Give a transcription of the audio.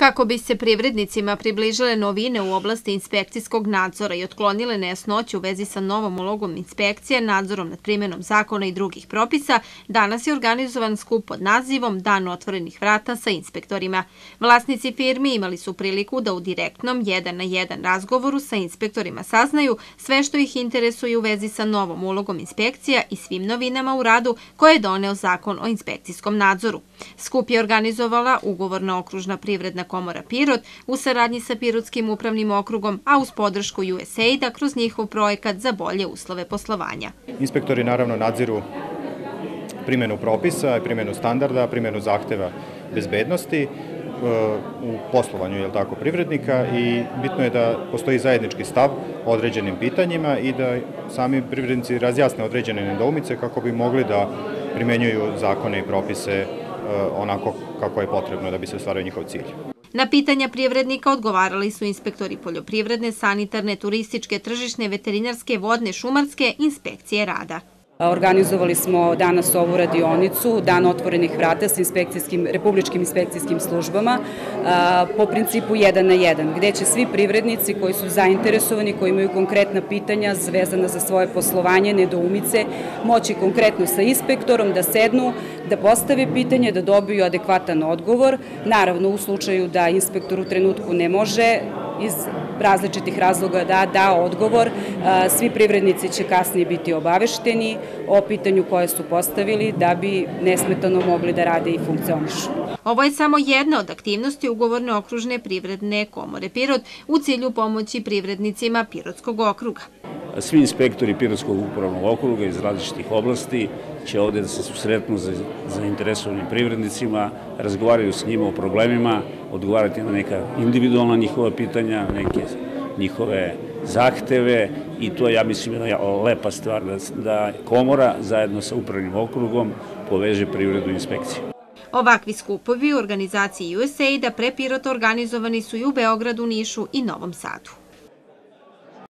Kako bi se privrednicima približile novine u oblasti inspekcijskog nadzora i otklonile nejasnoće u vezi sa novom ulogom inspekcije, nadzorom nad primjenom zakona i drugih propisa, danas je organizovan skup pod nazivom Dan otvorenih vrata sa inspektorima. Vlasnici firmi imali su priliku da u direktnom jedan na jedan razgovoru sa inspektorima saznaju sve što ih interesuje u vezi sa novom ulogom inspekcija i svim novinama u radu koje je doneo zakon o inspekcijskom nadzoru. Skup je organizovala ugovorna okružna privredna komora Pirot u saradnji sa Pirotskim upravnim okrugom, a uz podršku USAID-a kroz njihov projekat za bolje uslove poslovanja. Inspektori naravno nadziru primjenu propisa, primjenu standarda, primjenu zahteva bezbednosti uh, u poslovanju je tako privrednika i bitno je da postoji zajednički stav o određenim pitanjima i da sami privrednici razjasne određene nedoumice kako bi mogli da primenjuju zakone i propise uh, onako kako je potrebno da bi se ostvario njihov cilj. Na pitanja privrednika odgovarali su inspektori poljoprivredne, sanitarne, turističke, tržišne, veterinarske, vodne, šumarske, inspekcije rada. Organizovali smo danas ovu radionicu, dan otvorenih vrata sa inspekcijskim, republičkim inspekcijskim službama po principu 1 na 1, gde će svi privrednici koji su zainteresovani, koji imaju konkretna pitanja zvezana za svoje poslovanje, nedoumice, moći konkretno sa inspektorom da sednu, da postave pitanje, da dobiju adekvatan odgovor. Naravno, u slučaju da inspektor u trenutku ne može, iz različitih razloga da da odgovor. Svi privrednici će kasnije biti obavešteni o pitanju koje su postavili da bi nesmetano mogli da rade i funkcionišu. Ovo je samo jedna od aktivnosti ugovorne okružne privredne komore Pirot u cilju pomoći privrednicima Pirotskog okruga. Svi inspektori Pirotskog upravnog okruga iz različitih oblasti će ovde da se susretnu za zainteresovanim privrednicima, razgovaraju s njima o problemima, odgovarati na neka individualna njihova pitanja, neke njihove zahteve i to ja mislim, jedna lepa stvar da, da komora zajedno sa upravnim okrugom poveže privredu inspekciju. Ovakvi skupovi u organizaciji USAID-a pre Pirota organizovani su i u Beogradu, Nišu i Novom Sadu.